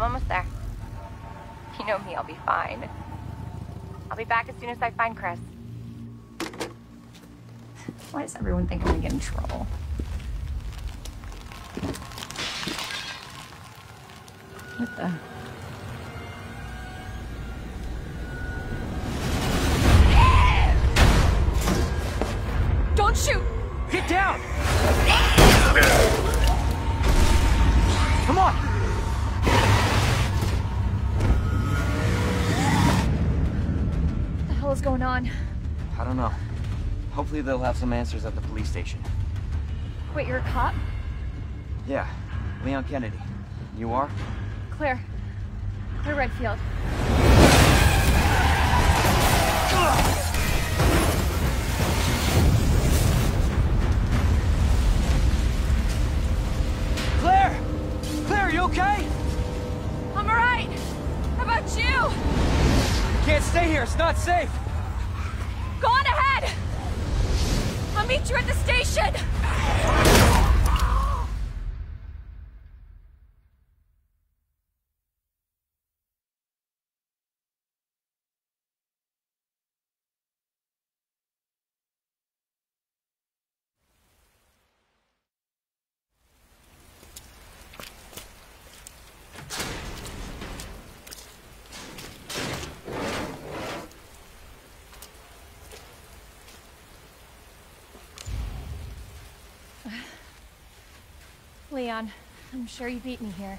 I'm almost there. You know me, I'll be fine. I'll be back as soon as I find Chris. Why does everyone think I'm gonna get in trouble? What the? Hopefully they'll have some answers at the police station. Wait, you're a cop? Yeah, Leon Kennedy. You are? Claire. Claire Redfield. Claire! Claire, are you okay? I'm alright! How about you? You can't stay here, it's not safe! Go on ahead! I'll meet you at the station! Leon, I'm sure you beat me here.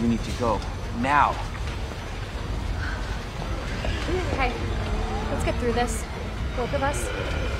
You need to go. Now! Okay, let's get through this. Both of us.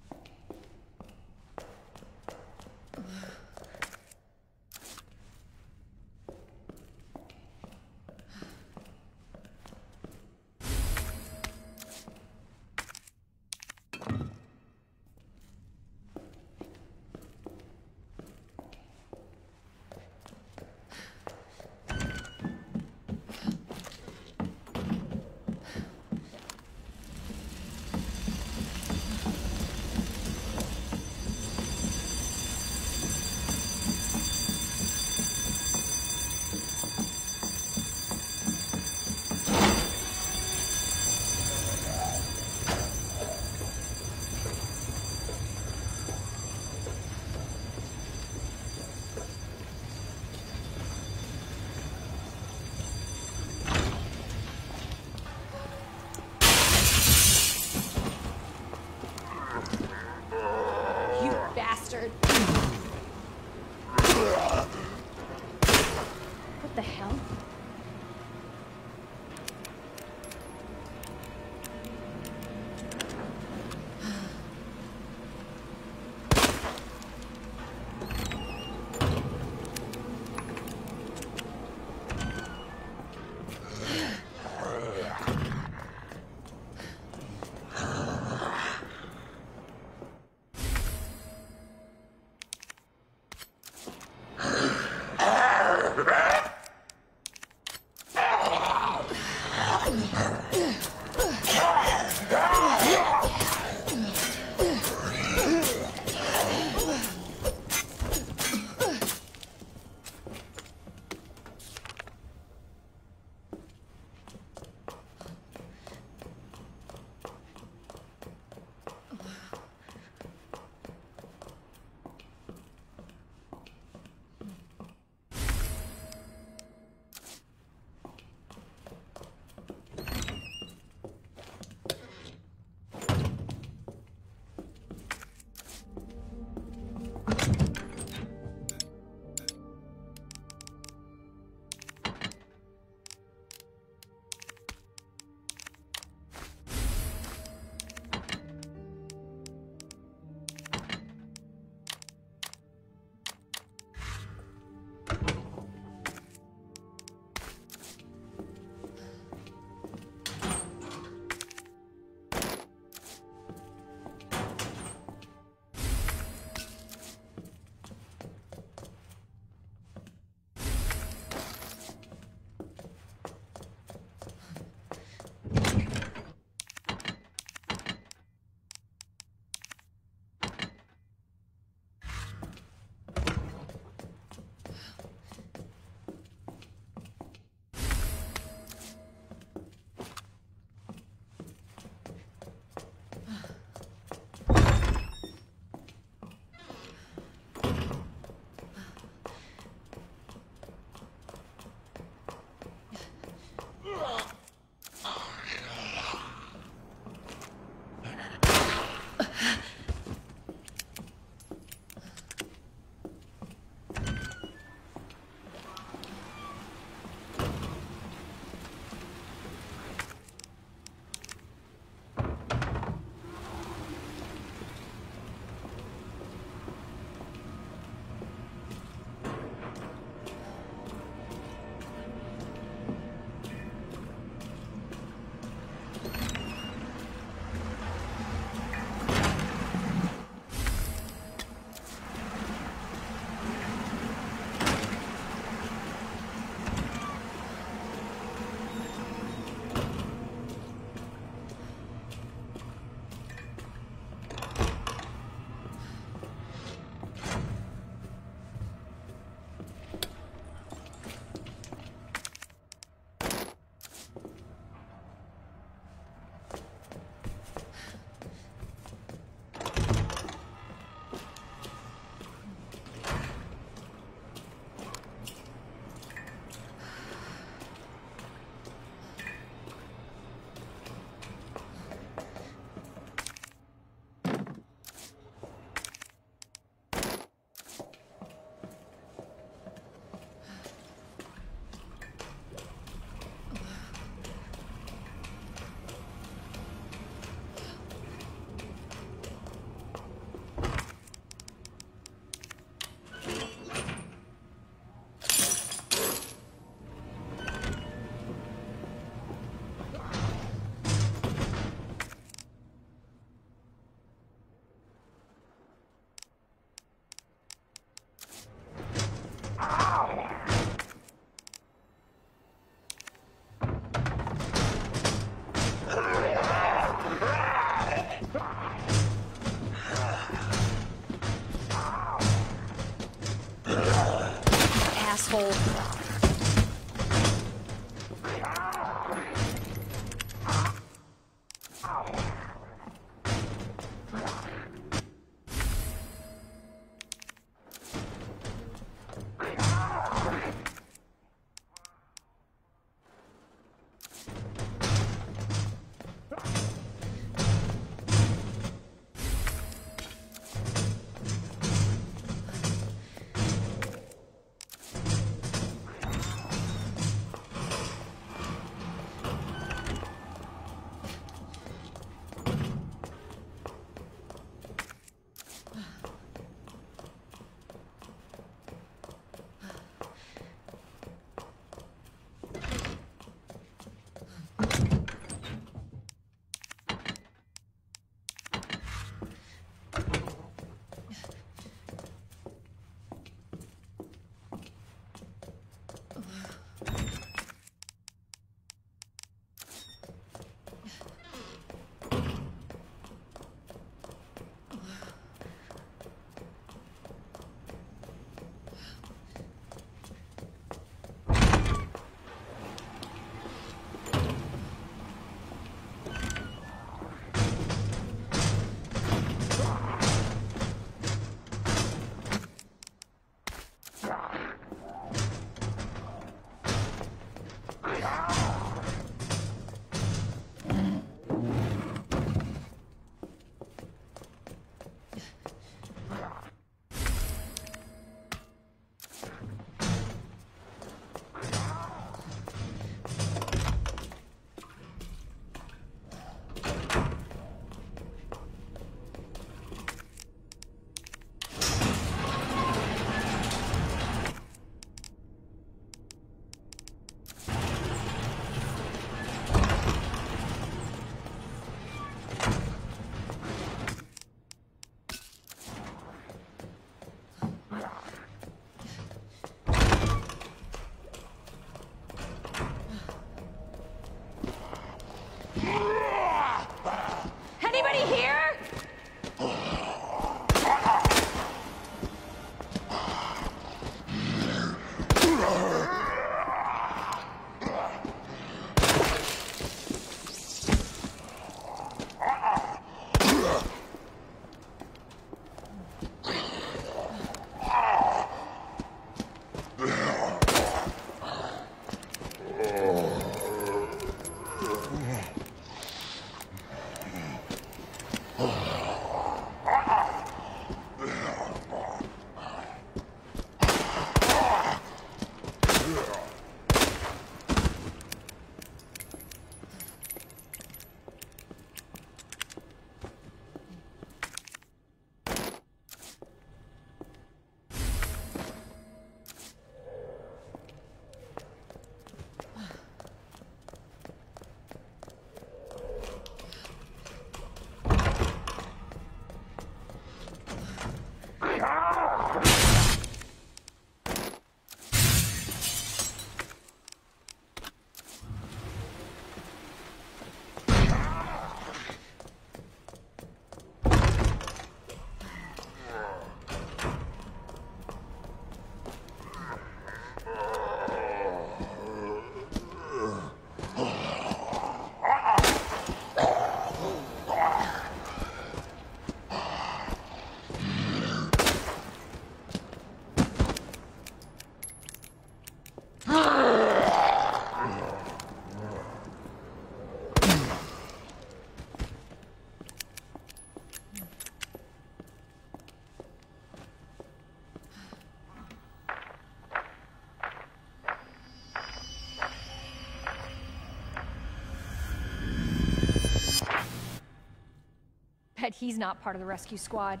He's not part of the rescue squad.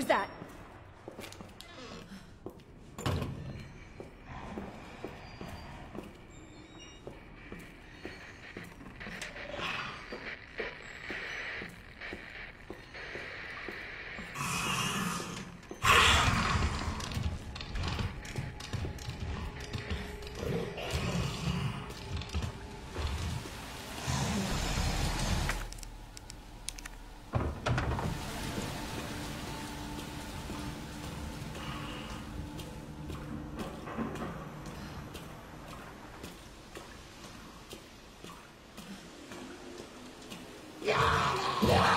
Was that? Yeah.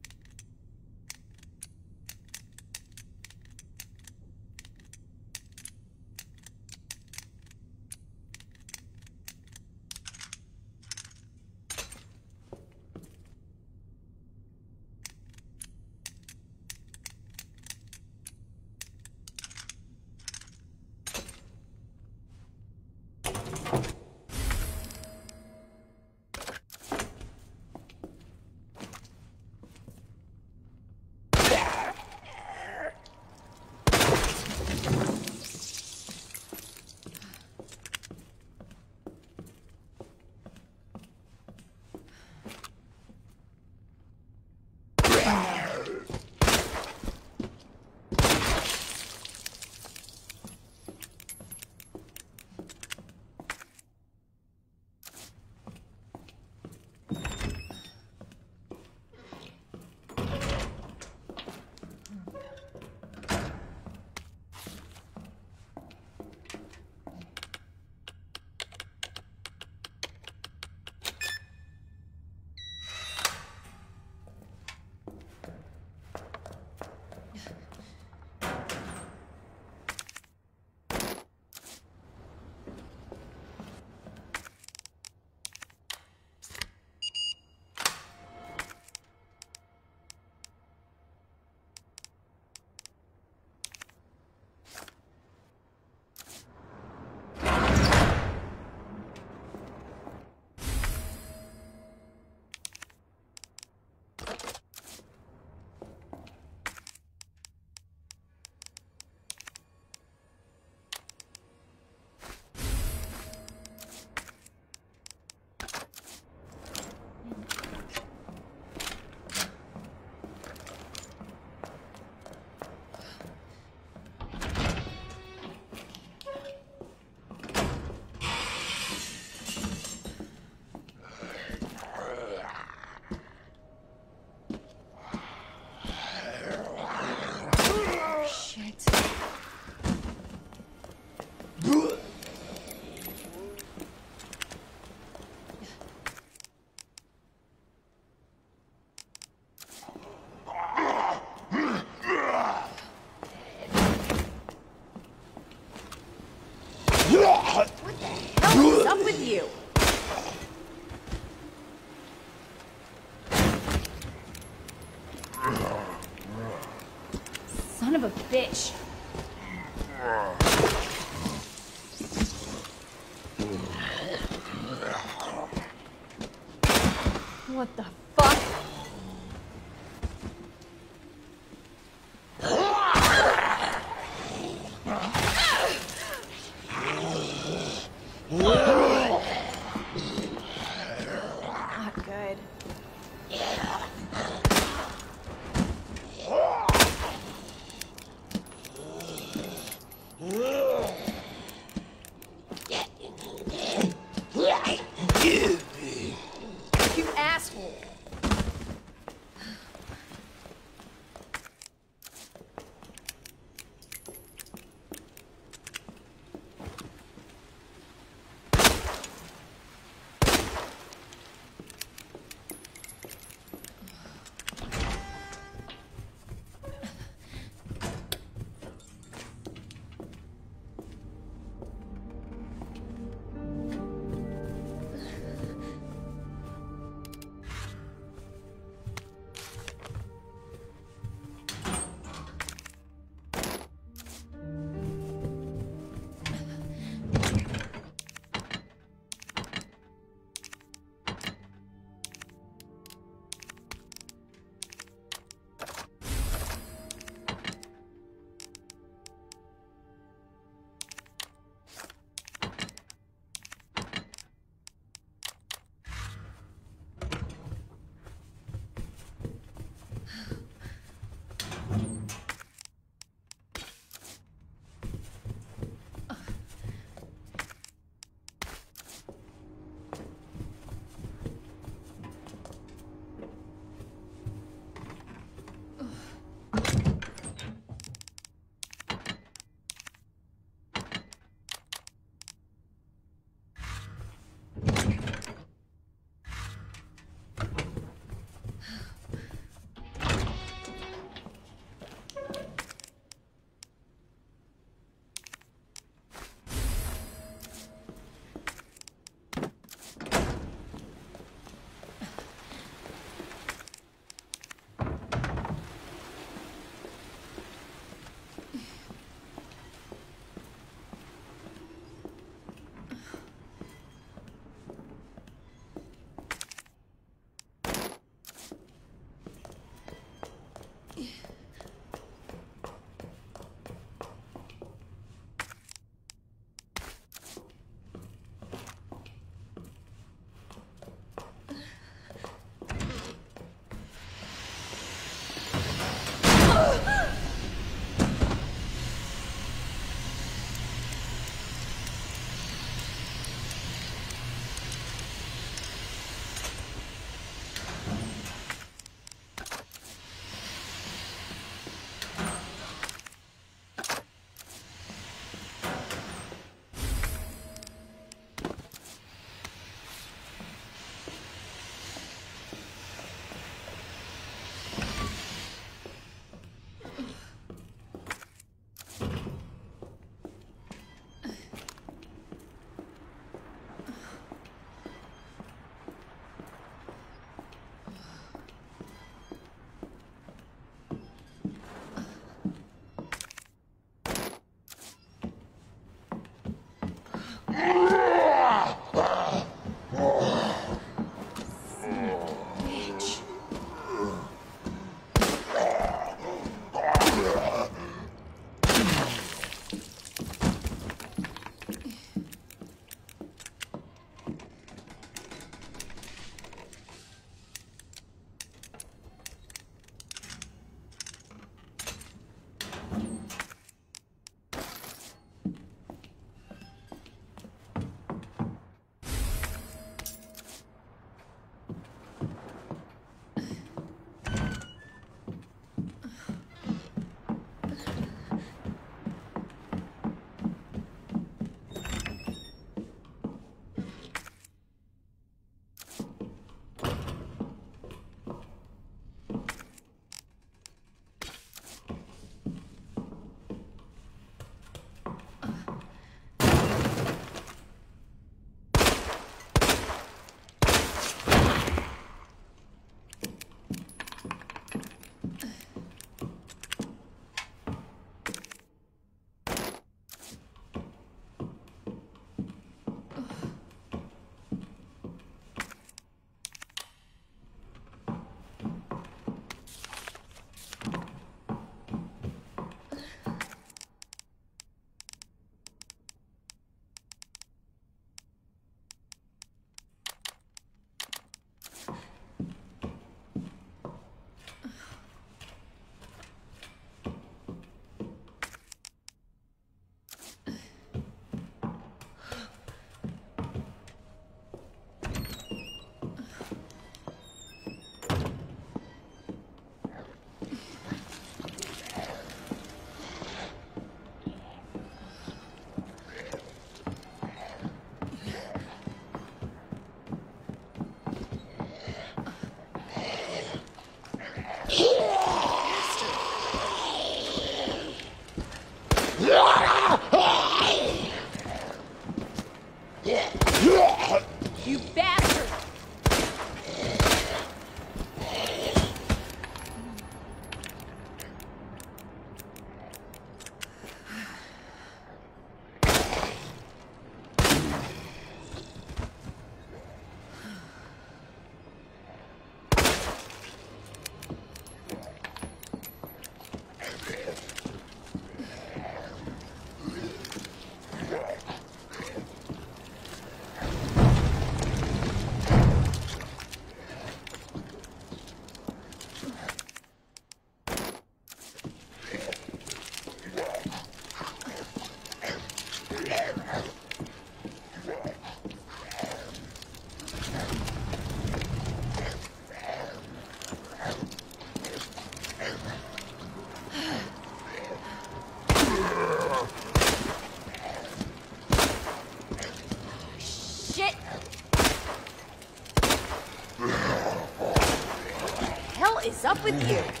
With you?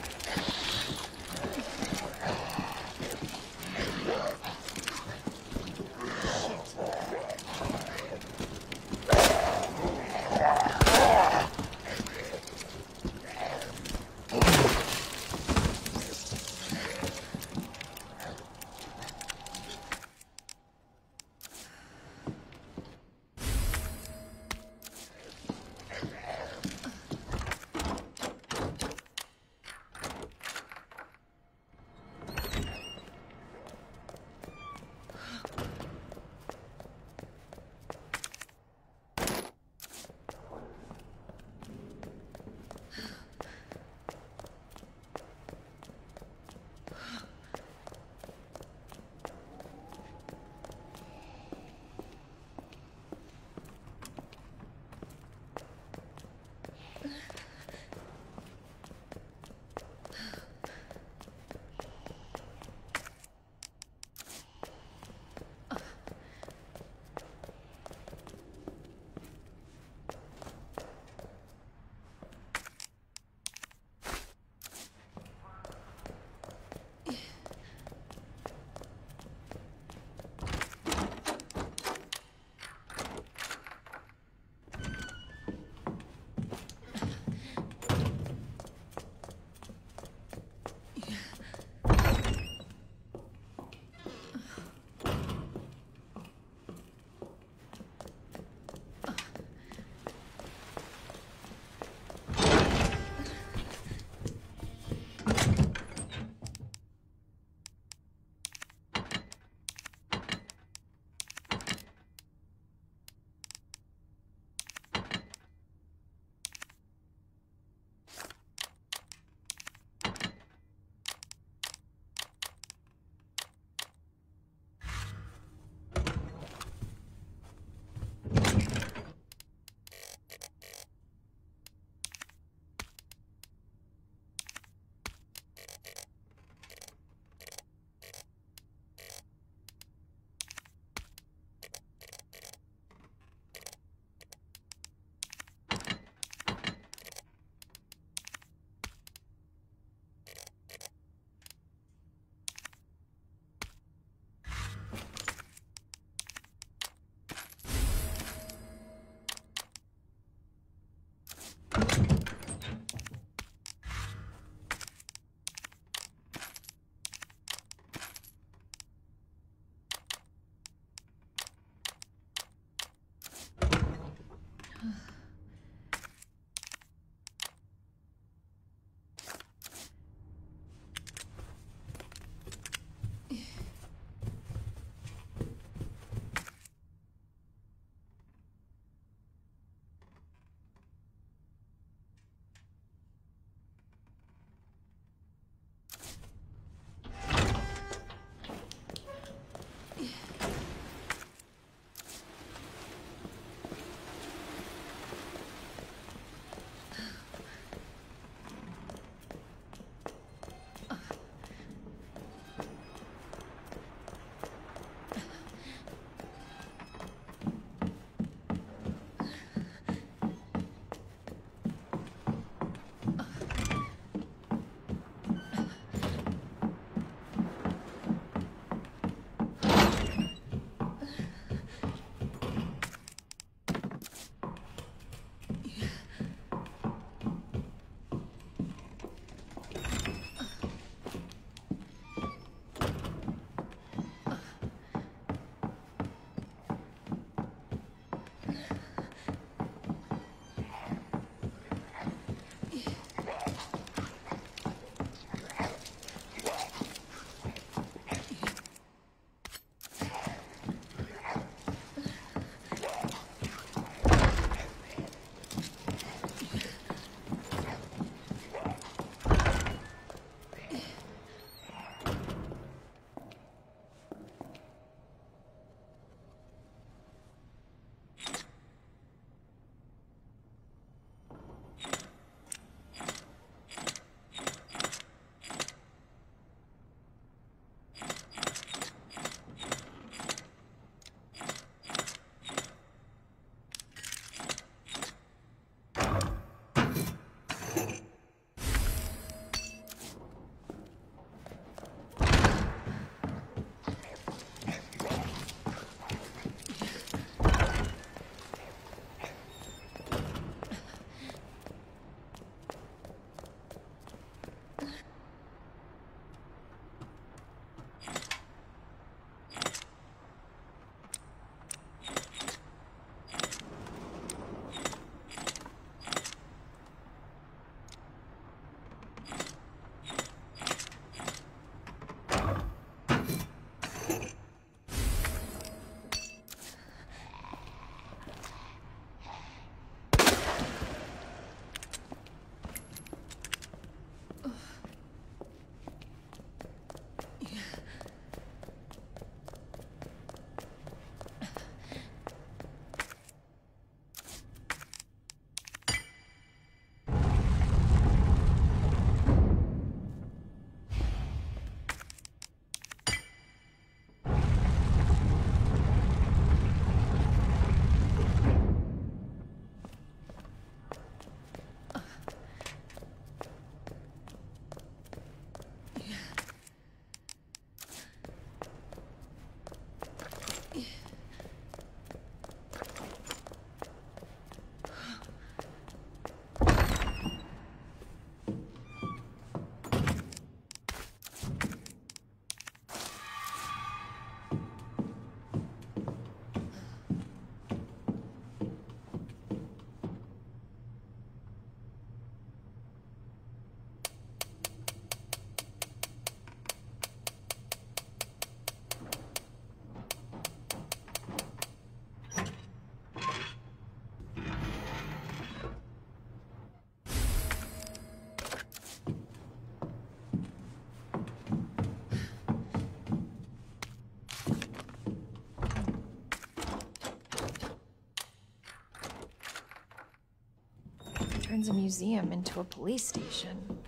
Turns a museum into a police station.